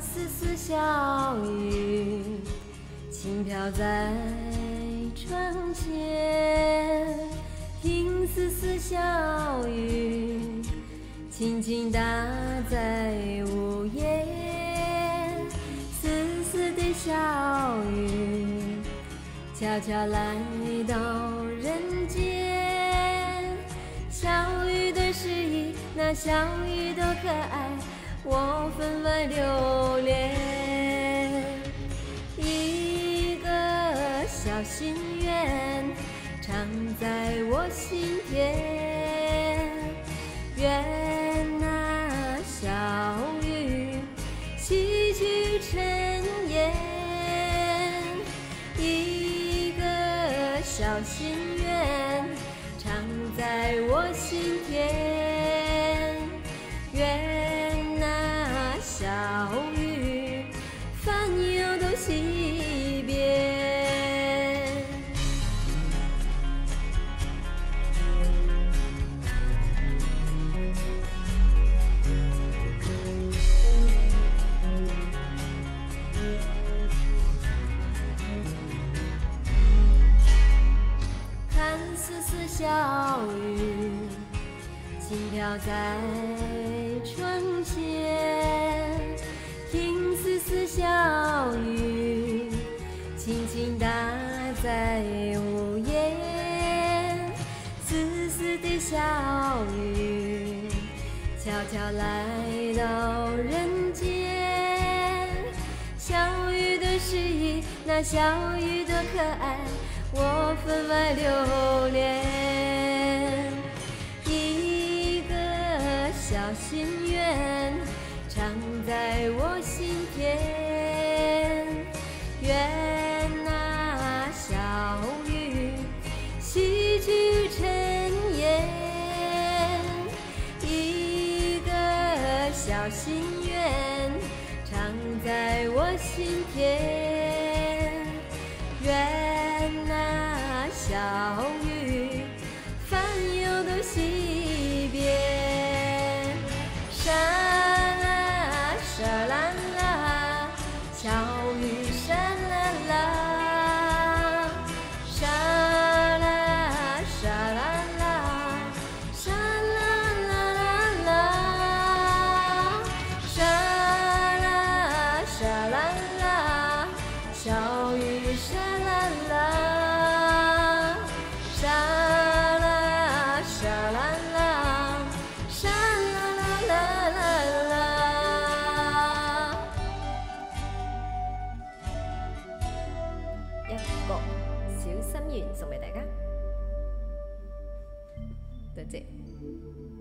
丝丝小雨，轻飘在窗前；听丝丝小雨，轻轻打在屋檐。丝丝的小雨，悄悄来到人间。小雨的诗意，那小雨多可爱。我分外留恋，一个小心愿，藏在我心田。愿那小雨洗去尘烟，一个小心愿，藏在我心田。小雨，烦忧都洗遍。看丝丝小雨，轻飘在春。小雨轻轻打在屋檐，丝丝的小雨悄悄来到人间。小雨的诗意，那小雨的可爱，我分外留恋。一个小心愿，常在我心田。愿那小雨洗去尘烟，一个小心愿藏在我心田。愿那小雨。一个小心愿送给大家，多谢。